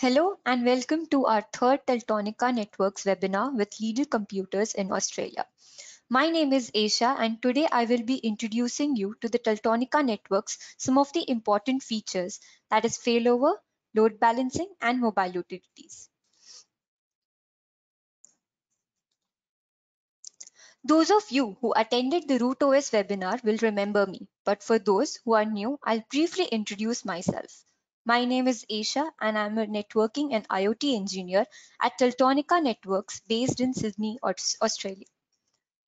Hello and welcome to our third Teltonika Networks webinar with Leader Computers in Australia. My name is Aisha and today I will be introducing you to the Teltonika networks some of the important features that is failover, load balancing and mobile utilities. Those of you who attended the RutOS webinar will remember me, but for those who are new, I'll briefly introduce myself. My name is Aisha and I'm a networking and IoT engineer at Teltonika Networks based in Sydney, Australia.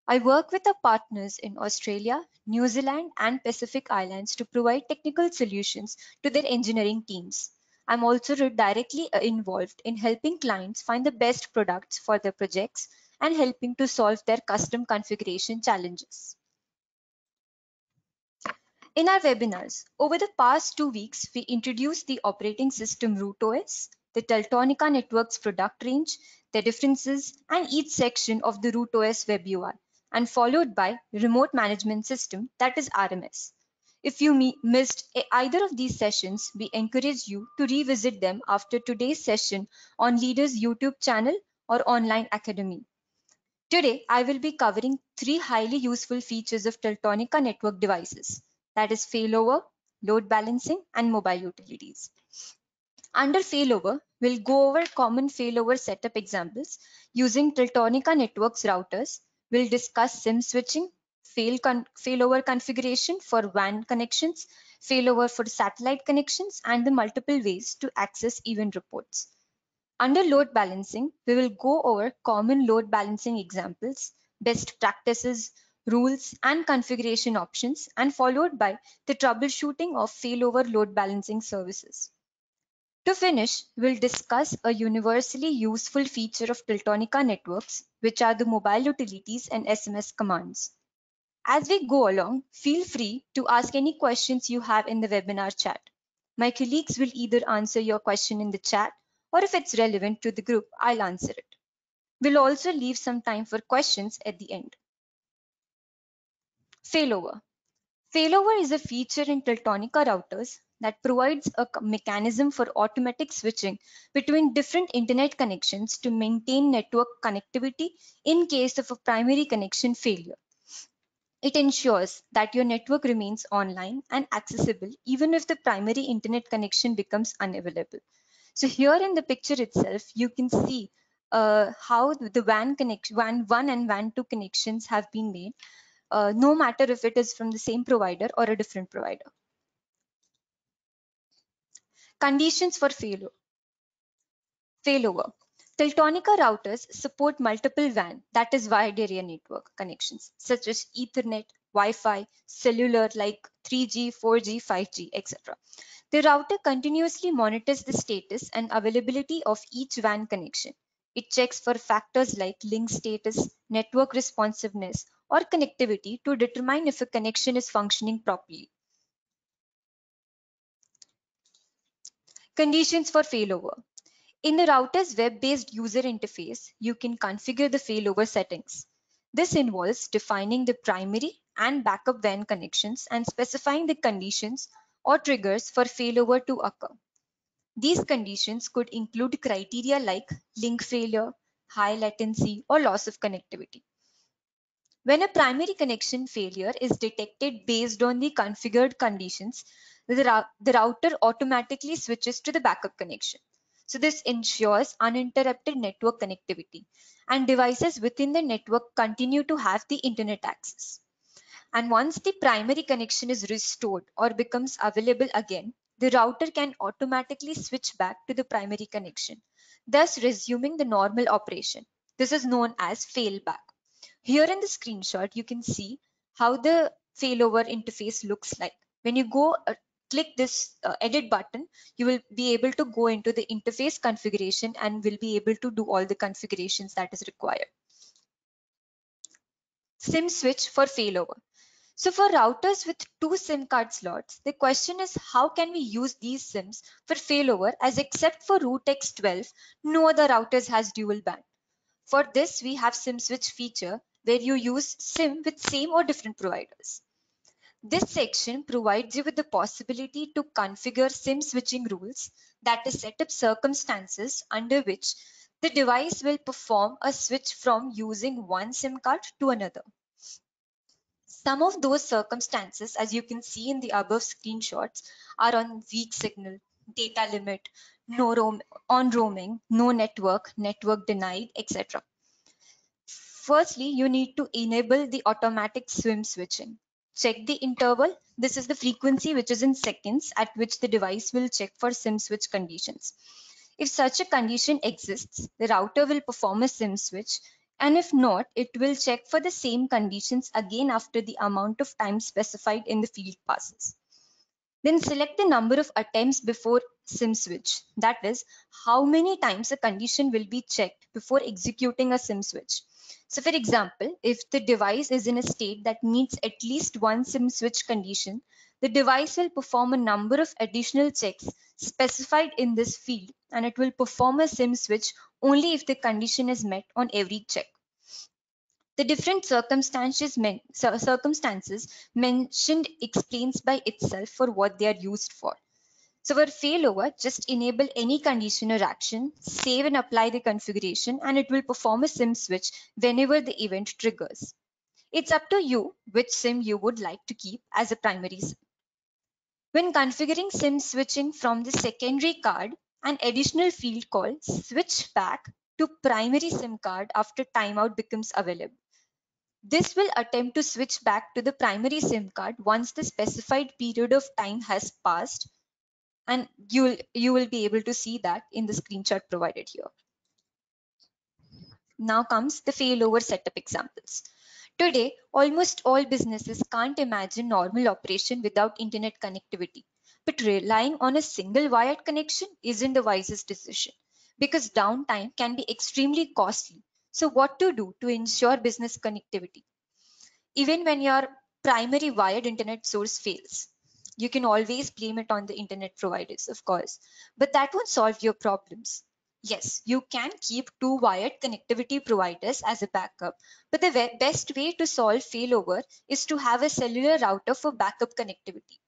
I work with our partners in Australia, New Zealand and Pacific Islands to provide technical solutions to their engineering teams. I'm also directly uh, involved in helping clients find the best products for their projects and helping to solve their custom configuration challenges. In our webinars, over the past two weeks, we introduced the operating system RutOS, the Teltonika Networks product range, their differences, and each section of the RutOS web UI, and followed by remote management system, that is RMS. If you missed either of these sessions, we encourage you to revisit them after today's session on Leader's YouTube channel or online academy. Today, I will be covering three highly useful features of Teltonika network devices that is failover, load balancing, and mobile utilities. Under failover, we'll go over common failover setup examples using Teltonika Networks routers. We'll discuss SIM switching, fail con failover configuration for WAN connections, failover for satellite connections, and the multiple ways to access event reports. Under load balancing, we will go over common load balancing examples, best practices, rules and configuration options and followed by the troubleshooting of failover load balancing services. To finish, we'll discuss a universally useful feature of Teltonika networks, which are the mobile utilities and SMS commands. As we go along, feel free to ask any questions you have in the webinar chat. My colleagues will either answer your question in the chat or if it's relevant to the group, I'll answer it. We'll also leave some time for questions at the end. Failover. Failover is a feature in Teltonika routers that provides a mechanism for automatic switching between different internet connections to maintain network connectivity in case of a primary connection failure. It ensures that your network remains online and accessible even if the primary internet connection becomes unavailable. So here in the picture itself, you can see uh, how the WAN connection, WAN 1 and WAN 2 connections have been made uh, no matter if it is from the same provider or a different provider. Conditions for failover. Failover. Teltonika routers support multiple WAN, that is wide area network connections, such as Ethernet, Wi-Fi, cellular like 3G, 4G, 5G, etc. The router continuously monitors the status and availability of each WAN connection. It checks for factors like link status, network responsiveness, or connectivity to determine if a connection is functioning properly. Conditions for failover. In the router's web-based user interface, you can configure the failover settings. This involves defining the primary and backup WAN connections and specifying the conditions or triggers for failover to occur. These conditions could include criteria like link failure, high latency, or loss of connectivity. When a primary connection failure is detected based on the configured conditions, the, the router automatically switches to the backup connection. So this ensures uninterrupted network connectivity and devices within the network continue to have the internet access. And once the primary connection is restored or becomes available again, the router can automatically switch back to the primary connection, thus resuming the normal operation. This is known as failback. Here in the screenshot, you can see how the failover interface looks like. When you go uh, click this uh, edit button, you will be able to go into the interface configuration and will be able to do all the configurations that is required. SIM switch for failover. So for routers with two SIM card slots, the question is how can we use these SIMs for failover as except for RUTX12, no other routers has dual band. For this, we have SIM switch feature where you use SIM with same or different providers. This section provides you with the possibility to configure SIM switching rules that is set up circumstances under which the device will perform a switch from using one SIM card to another. Some of those circumstances, as you can see in the above screenshots, are on weak signal, data limit, no roam, on roaming, no network, network denied, etc. Firstly, you need to enable the automatic SIM switching. Check the interval. This is the frequency which is in seconds at which the device will check for SIM switch conditions. If such a condition exists, the router will perform a SIM switch and if not, it will check for the same conditions again after the amount of time specified in the field passes. Then select the number of attempts before SIM switch. That is, how many times a condition will be checked before executing a SIM switch. So for example, if the device is in a state that needs at least one SIM switch condition, the device will perform a number of additional checks specified in this field and it will perform a SIM switch only if the condition is met on every check. The different circumstances, men circumstances mentioned explains by itself for what they are used for. So for failover, just enable any condition or action, save and apply the configuration, and it will perform a SIM switch whenever the event triggers. It's up to you which SIM you would like to keep as a primary SIM. When configuring SIM switching from the secondary card, an additional field called switch back to primary SIM card after timeout becomes available. This will attempt to switch back to the primary SIM card once the specified period of time has passed and you will you will be able to see that in the screenshot provided here. Now comes the failover setup examples. Today, almost all businesses can't imagine normal operation without internet connectivity. But relying on a single wired connection isn't the wisest decision because downtime can be extremely costly. So what to do to ensure business connectivity? Even when your primary wired internet source fails, you can always blame it on the internet providers, of course, but that won't solve your problems. Yes, you can keep two wired connectivity providers as a backup, but the best way to solve failover is to have a cellular router for backup connectivity.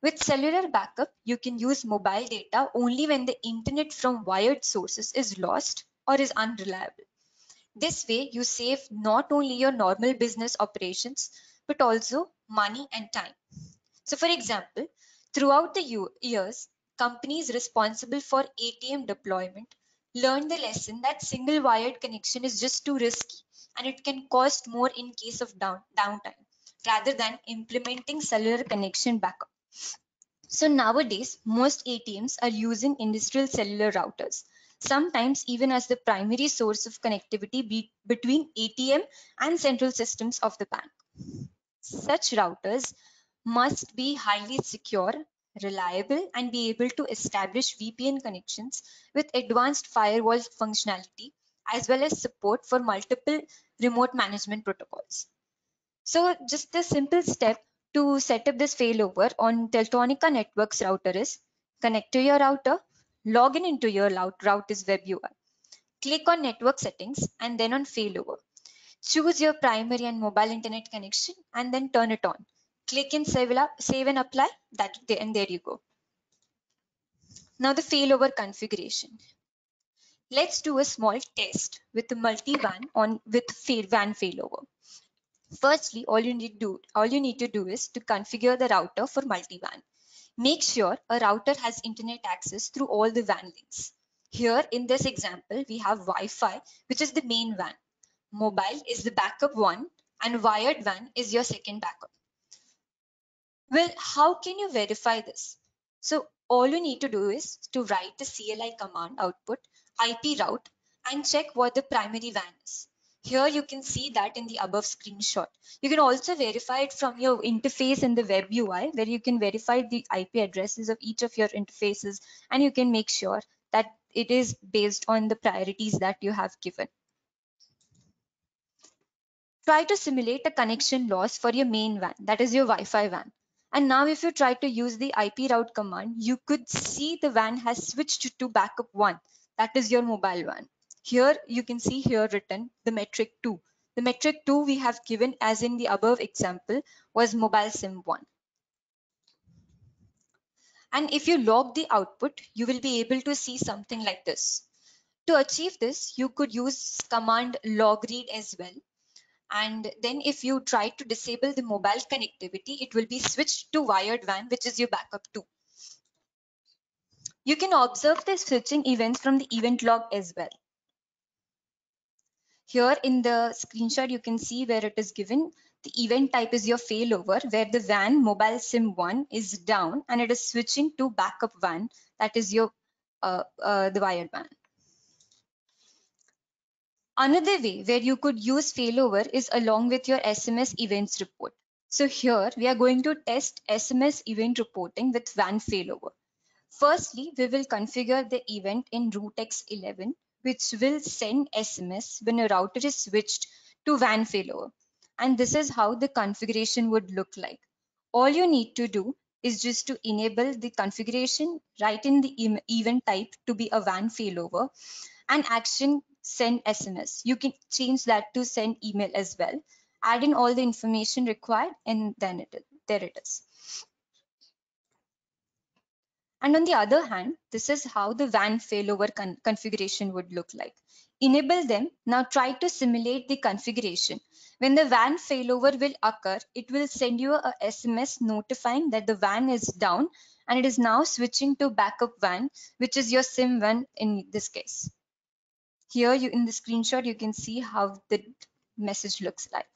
With cellular backup, you can use mobile data only when the internet from wired sources is lost or is unreliable. This way, you save not only your normal business operations, but also money and time. So for example, throughout the years, companies responsible for ATM deployment learned the lesson that single wired connection is just too risky and it can cost more in case of down, downtime rather than implementing cellular connection backup. So nowadays, most ATMs are using industrial cellular routers, sometimes even as the primary source of connectivity be between ATM and central systems of the bank. Such routers must be highly secure, reliable, and be able to establish VPN connections with advanced firewall functionality, as well as support for multiple remote management protocols. So just the simple step to set up this failover on Teltonika Networks router is connect to your router, log in into your router's web UI. Click on network settings and then on failover. Choose your primary and mobile internet connection and then turn it on. Click in save, save and apply that and there you go. Now the failover configuration. Let's do a small test with the multi-WAN on with fail, failover firstly all you need to do all you need to do is to configure the router for multi-WAN make sure a router has internet access through all the WAN links here in this example we have Wi-Fi which is the main WAN mobile is the backup one and wired WAN is your second backup well, how can you verify this? So all you need to do is to write the CLI command output IP route and check what the primary WAN is. Here you can see that in the above screenshot. You can also verify it from your interface in the web UI where you can verify the IP addresses of each of your interfaces and you can make sure that it is based on the priorities that you have given. Try to simulate a connection loss for your main WAN, that is your Wi-Fi WAN. And now if you try to use the IP route command, you could see the WAN has switched to backup one. That is your mobile WAN. Here you can see here written the metric two. The metric 2 we have given as in the above example was mobile SIM 1. And if you log the output, you will be able to see something like this. To achieve this, you could use command log read as well. And then if you try to disable the mobile connectivity, it will be switched to wired WAN, which is your backup too. You can observe the switching events from the event log as well. Here in the screenshot, you can see where it is given. The event type is your failover, where the WAN mobile SIM 1 is down and it is switching to backup WAN, that is your uh, uh, the wired WAN. Another way where you could use failover is along with your SMS events report. So here we are going to test SMS event reporting with WAN failover. Firstly, we will configure the event in RUTX11, which will send SMS when a router is switched to WAN failover. And this is how the configuration would look like. All you need to do is just to enable the configuration, write in the event type to be a WAN failover and action send SMS. You can change that to send email as well. Add in all the information required and then it, there it is. And on the other hand, this is how the WAN failover con configuration would look like. Enable them. Now try to simulate the configuration. When the WAN failover will occur, it will send you a SMS notifying that the WAN is down and it is now switching to backup WAN, which is your SIM1 in this case. Here you in the screenshot, you can see how the message looks like.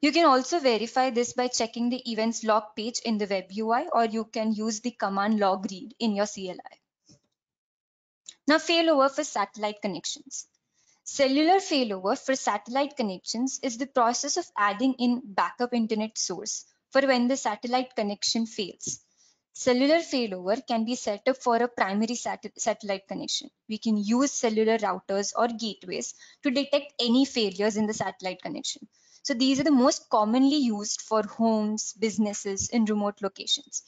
You can also verify this by checking the events log page in the web UI or you can use the command log read in your CLI. Now failover for satellite connections. Cellular failover for satellite connections is the process of adding in backup internet source for when the satellite connection fails. Cellular failover can be set up for a primary sat satellite connection. We can use cellular routers or gateways to detect any failures in the satellite connection. So these are the most commonly used for homes, businesses, in remote locations.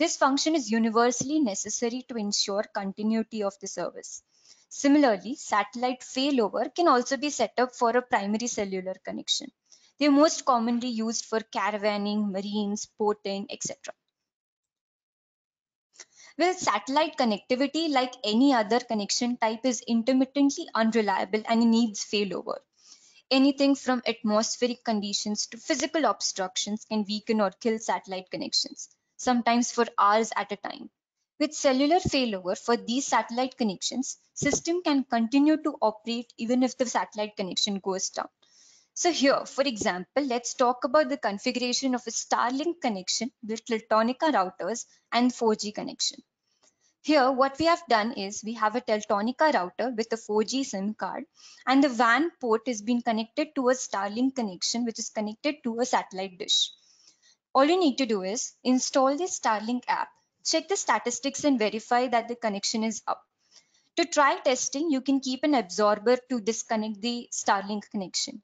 This function is universally necessary to ensure continuity of the service. Similarly, satellite failover can also be set up for a primary cellular connection. They are most commonly used for caravanning, marines, porting, etc. Well, satellite connectivity, like any other connection type, is intermittently unreliable and needs failover. Anything from atmospheric conditions to physical obstructions can weaken or kill satellite connections, sometimes for hours at a time. With cellular failover for these satellite connections, system can continue to operate even if the satellite connection goes down. So here, for example, let's talk about the configuration of a Starlink connection with Teltonika routers and 4G connection. Here, what we have done is we have a Teltonika router with a 4G SIM card and the WAN port is being connected to a Starlink connection, which is connected to a satellite dish. All you need to do is install the Starlink app, check the statistics and verify that the connection is up. To try testing, you can keep an absorber to disconnect the Starlink connection.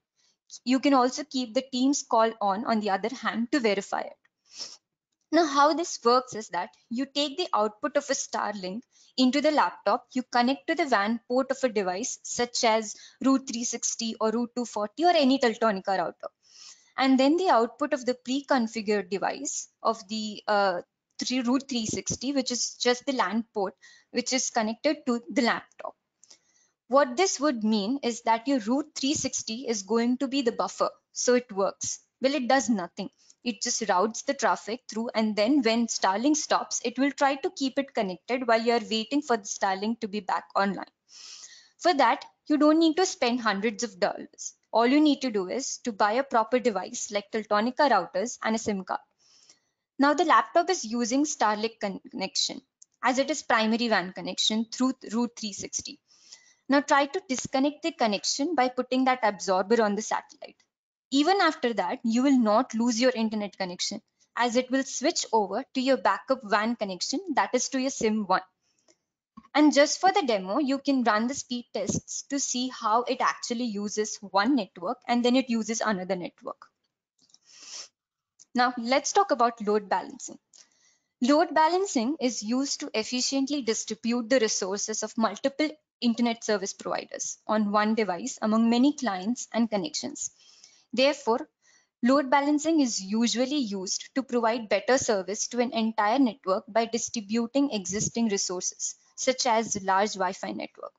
You can also keep the Teams call on on the other hand to verify it. Now, how this works is that you take the output of a Starlink into the laptop, you connect to the WAN port of a device such as RUT360 or RUT240 or any Teltonika router. And then the output of the pre-configured device of the uh, three, RUT360, which is just the LAN port, which is connected to the laptop. What this would mean is that your RUT360 is going to be the buffer, so it works. Well, it does nothing it just routes the traffic through and then when Starlink stops, it will try to keep it connected while you're waiting for the Starlink to be back online. For that, you don't need to spend hundreds of dollars. All you need to do is to buy a proper device like Teltonika routers and a SIM card. Now the laptop is using Starlink connection as it is primary WAN connection through RUT360. Now try to disconnect the connection by putting that absorber on the satellite. Even after that, you will not lose your internet connection as it will switch over to your backup WAN connection that is to your SIM1. And just for the demo, you can run the speed tests to see how it actually uses one network and then it uses another network. Now let's talk about load balancing. Load balancing is used to efficiently distribute the resources of multiple internet service providers on one device among many clients and connections. Therefore, load balancing is usually used to provide better service to an entire network by distributing existing resources, such as large Wi-Fi network.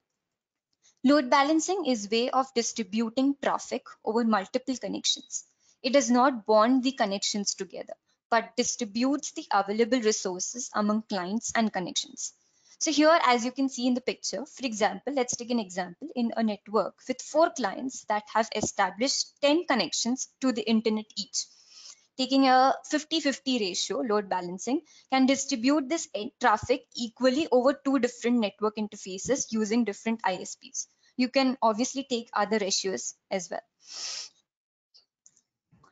Load balancing is way of distributing traffic over multiple connections. It does not bond the connections together, but distributes the available resources among clients and connections. So here, as you can see in the picture, for example, let's take an example in a network with four clients that have established 10 connections to the internet each. Taking a 50-50 ratio load balancing can distribute this traffic equally over two different network interfaces using different ISPs. You can obviously take other ratios as well.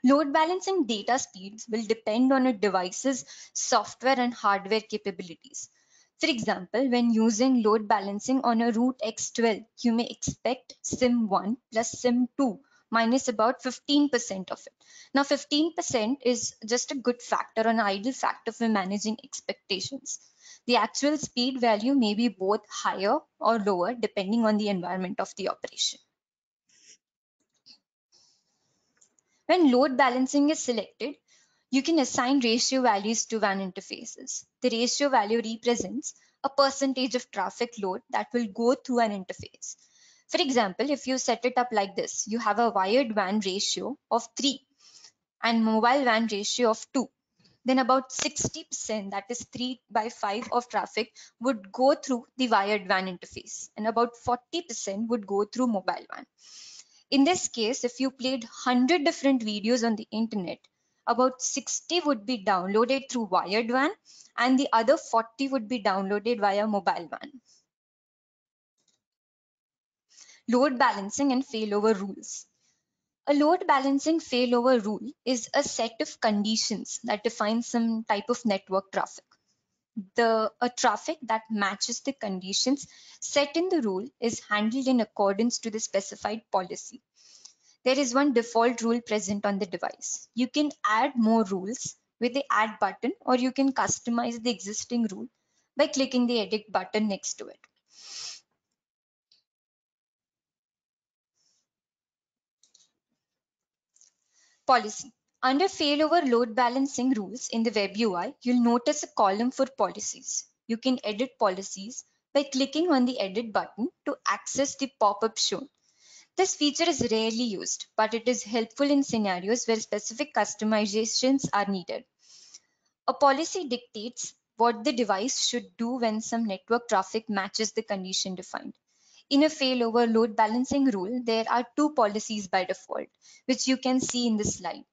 Load balancing data speeds will depend on a device's software and hardware capabilities. For example, when using load balancing on a RUTX12, you may expect SIM1 plus SIM2 minus about 15% of it. Now 15% is just a good factor, an ideal factor for managing expectations. The actual speed value may be both higher or lower depending on the environment of the operation. When load balancing is selected, you can assign ratio values to WAN interfaces. The ratio value represents a percentage of traffic load that will go through an interface. For example, if you set it up like this, you have a wired WAN ratio of 3 and mobile WAN ratio of 2. Then about 60%, that is 3 by 5 of traffic would go through the wired WAN interface and about 40% would go through mobile WAN. In this case, if you played 100 different videos on the internet, about 60 would be downloaded through wired WAN and the other 40 would be downloaded via mobile WAN. Load balancing and failover rules. A load balancing failover rule is a set of conditions that define some type of network traffic. The a traffic that matches the conditions set in the rule is handled in accordance to the specified policy there is one default rule present on the device. You can add more rules with the add button or you can customize the existing rule by clicking the edit button next to it. Policy. Under failover load balancing rules in the web UI, you'll notice a column for policies. You can edit policies by clicking on the edit button to access the pop-up shown. This feature is rarely used, but it is helpful in scenarios where specific customizations are needed. A policy dictates what the device should do when some network traffic matches the condition defined. In a failover load balancing rule, there are two policies by default, which you can see in the slide.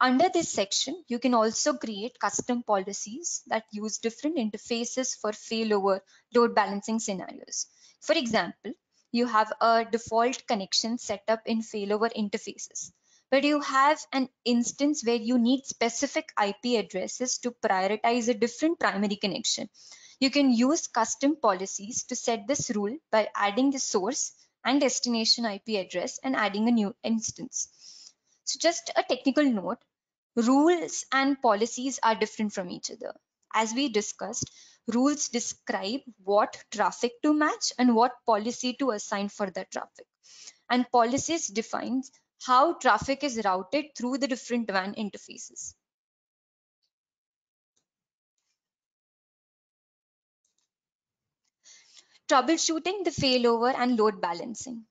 Under this section, you can also create custom policies that use different interfaces for failover load balancing scenarios. For example, you have a default connection set up in failover interfaces. But you have an instance where you need specific IP addresses to prioritize a different primary connection. You can use custom policies to set this rule by adding the source and destination IP address and adding a new instance. So just a technical note, rules and policies are different from each other. As we discussed, rules describe what traffic to match and what policy to assign for that traffic. And policies defines how traffic is routed through the different WAN interfaces. Troubleshooting the failover and load balancing.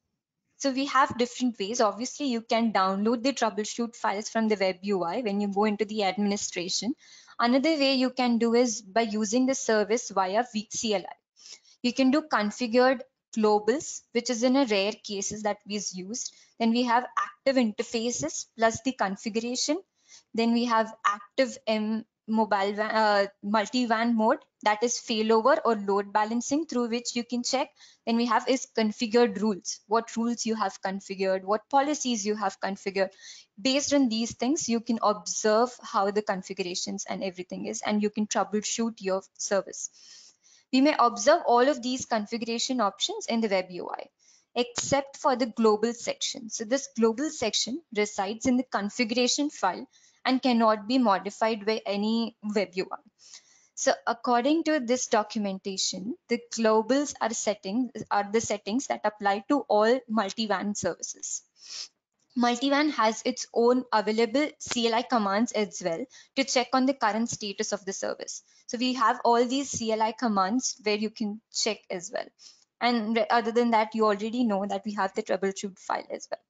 So we have different ways. Obviously, you can download the troubleshoot files from the web UI when you go into the administration. Another way you can do is by using the service via CLI. You can do configured globals, which is in a rare cases that is used. Then we have active interfaces plus the configuration. Then we have active M mobile uh, multi-WAN mode that is failover or load balancing through which you can check. Then we have is configured rules, what rules you have configured, what policies you have configured. Based on these things, you can observe how the configurations and everything is, and you can troubleshoot your service. We may observe all of these configuration options in the web UI except for the global section. So this global section resides in the configuration file and cannot be modified by any web UI. So according to this documentation, the globals are settings are the settings that apply to all multi-WAN services. Multi-WAN has its own available CLI commands as well to check on the current status of the service. So we have all these CLI commands where you can check as well. And other than that, you already know that we have the troubleshoot file as well.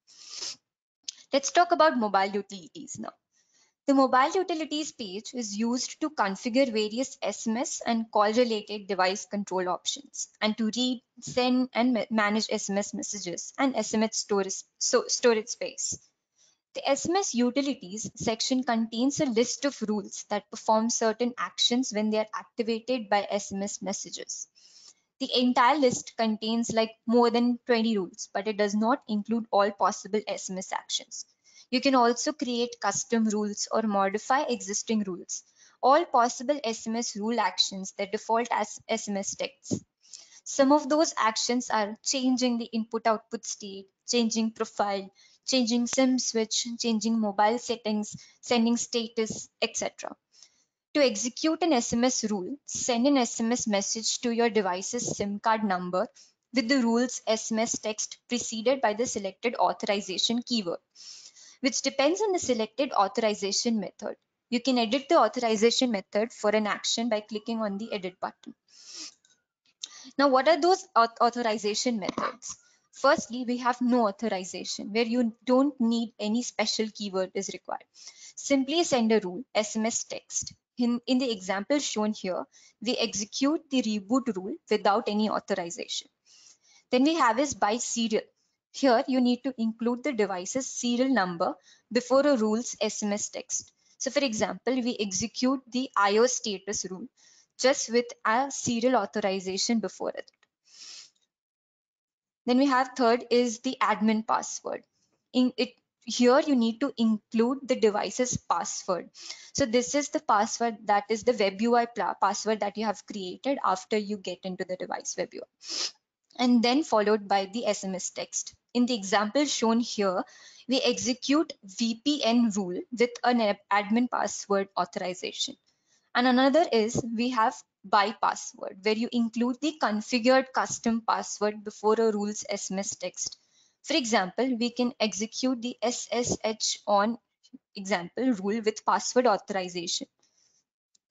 Let's talk about mobile utilities now. The mobile utilities page is used to configure various SMS and call related device control options and to read, send and manage SMS messages and SMS storage, storage space. The SMS utilities section contains a list of rules that perform certain actions when they are activated by SMS messages. The entire list contains like more than 20 rules, but it does not include all possible SMS actions. You can also create custom rules or modify existing rules. All possible SMS rule actions that default as SMS texts. Some of those actions are changing the input output state, changing profile, changing SIM switch, changing mobile settings, sending status, etc. To execute an SMS rule, send an SMS message to your device's SIM card number with the rule's SMS text preceded by the selected authorization keyword which depends on the selected authorization method. You can edit the authorization method for an action by clicking on the edit button. Now, what are those authorization methods? Firstly, we have no authorization where you don't need any special keyword is required. Simply send a rule, SMS text. In, in the example shown here, we execute the reboot rule without any authorization. Then we have is by serial. Here you need to include the device's serial number before a rule's SMS text. So for example, we execute the IO status rule just with a serial authorization before it. Then we have third is the admin password. In it here you need to include the device's password. So this is the password that is the web UI password that you have created after you get into the device web UI and then followed by the SMS text. In the example shown here, we execute VPN rule with an admin password authorization. And another is we have by password where you include the configured custom password before a rule's SMS text. For example, we can execute the SSH on example rule with password authorization.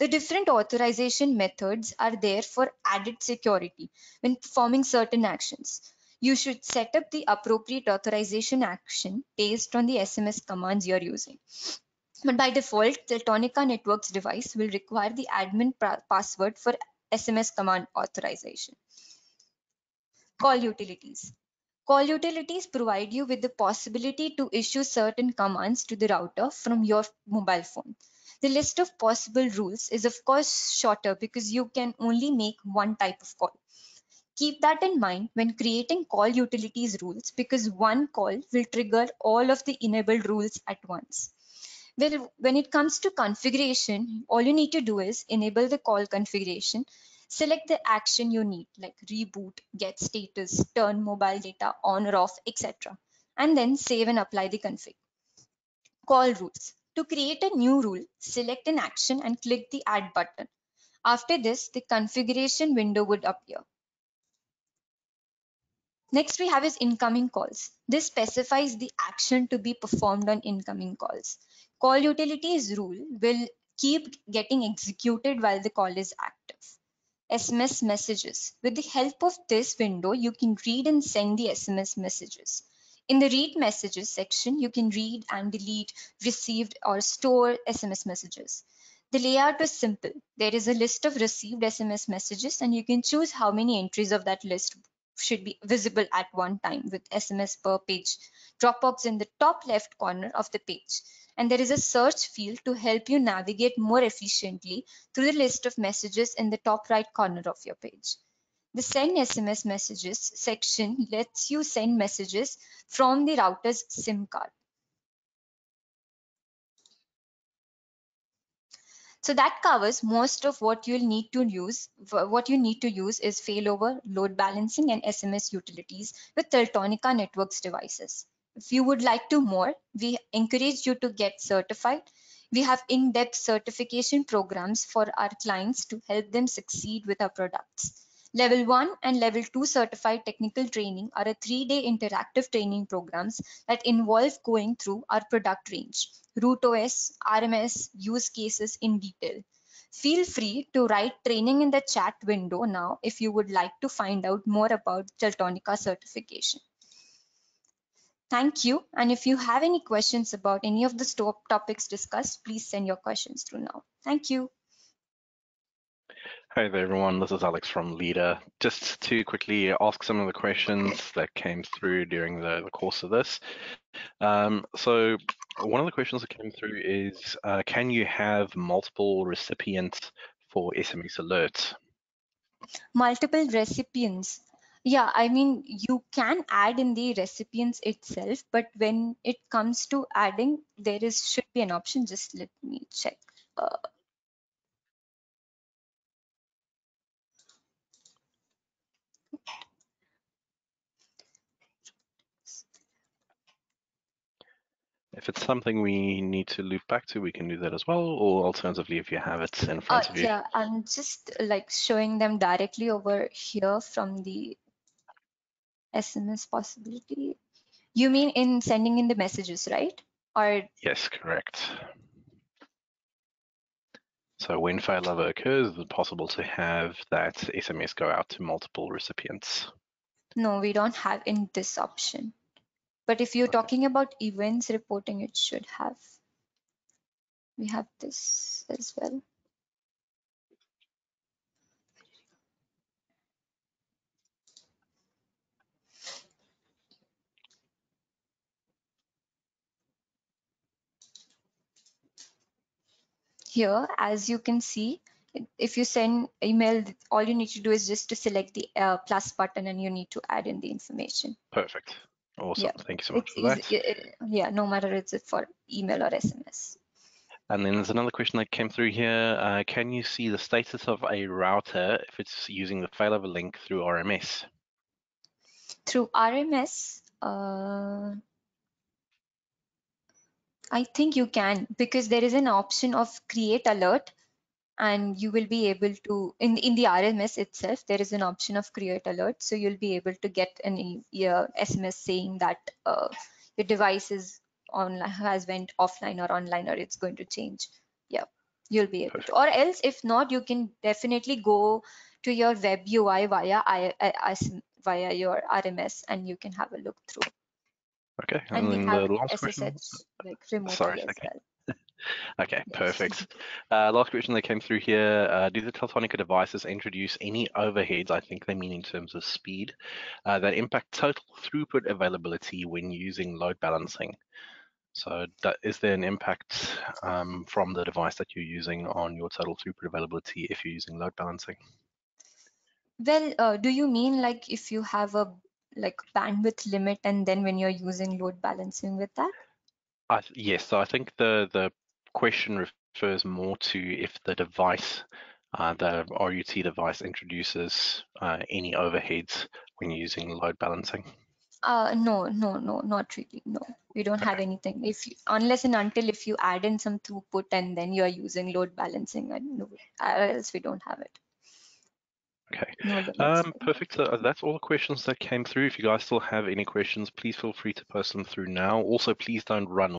The different authorization methods are there for added security when performing certain actions you should set up the appropriate authorization action based on the SMS commands you're using. But by default, the Teltonika Networks device will require the admin password for SMS command authorization. Call utilities. Call utilities provide you with the possibility to issue certain commands to the router from your mobile phone. The list of possible rules is of course shorter because you can only make one type of call. Keep that in mind when creating call utilities rules because one call will trigger all of the enabled rules at once. Well, when it comes to configuration, all you need to do is enable the call configuration, select the action you need like reboot, get status, turn mobile data on or off, etc. And then save and apply the config. Call rules. To create a new rule, select an action and click the add button. After this, the configuration window would appear. Next we have is incoming calls. This specifies the action to be performed on incoming calls. Call utilities rule will keep getting executed while the call is active. SMS messages. With the help of this window, you can read and send the SMS messages. In the read messages section, you can read and delete received or store SMS messages. The layout is simple. There is a list of received SMS messages and you can choose how many entries of that list should be visible at one time with SMS per page Dropbox in the top left corner of the page. And there is a search field to help you navigate more efficiently through the list of messages in the top right corner of your page. The send SMS messages section lets you send messages from the router's SIM card. So that covers most of what you'll need to use. What you need to use is failover, load balancing, and SMS utilities with Teltonika Networks devices. If you would like to more, we encourage you to get certified. We have in-depth certification programs for our clients to help them succeed with our products. Level 1 and Level 2 certified technical training are a three-day interactive training programs that involve going through our product range, RutOS, RMS, use cases in detail. Feel free to write training in the chat window now if you would like to find out more about Teltonika certification. Thank you. And if you have any questions about any of the topics discussed, please send your questions through now. Thank you. Hi there, everyone. This is Alex from Leader. Just to quickly ask some of the questions that came through during the, the course of this. Um, so one of the questions that came through is, uh, can you have multiple recipients for SMS alerts? Multiple recipients. Yeah, I mean, you can add in the recipients itself, but when it comes to adding, there is should be an option. Just let me check. Uh, If it's something we need to loop back to, we can do that as well. Or alternatively, if you have it in front uh, of you. Yeah, I'm just like showing them directly over here from the SMS possibility. You mean in sending in the messages, right? Or Yes, correct. So when failover occurs, is it possible to have that SMS go out to multiple recipients? No, we don't have in this option. But if you're talking about events reporting, it should have. We have this as well. Here, as you can see, if you send email, all you need to do is just to select the uh, plus button and you need to add in the information. Perfect. Awesome. Yeah, Thank you so much It's for that. easy, it- yeah, no matter it's for email or SMS. And then there's another question that came through here. Uh, can you see the status of a router if it's using the failover link through RMS? Through RMS, uh, I think you can because there is an option of create alert and you will be able to in in the RMS itself there is an option of create alert so you'll be able to get an SMS saying that uh, your device is online has went offline or online or it's going to change yeah you'll be able to or else if not you can definitely go to your web UI via I, I, I- via your RMS and you can have a look through Okay. and And we have the last question. Like remotely Sorry, as okay. well Okay, Yes. perfect. Uh, last question that came through here. Uh, do the Teltonika devices introduce any overheads, I think they mean in terms of speed, uh, that impact total throughput availability when using load balancing? So that, is there an impact um, from the device that you're using on your total throughput availability if you're using load balancing? Well, uh, do you mean like if you have a like bandwidth limit and then when you're using load balancing with that? I, yes, so I think the, the question refers more to if the device, uh, the RUT device introduces uh, any overheads when using load balancing. Uh, no, no, no, not really. No, we don't have anything. If you, unless and until if you add in some throughput and then you're using load balancing, and no, uh, else we don't have it. Okay. No. Um, perfect. So uh, that's all the questions that came through. If you guys still have any questions, please feel free to post them through now. Also, please don't run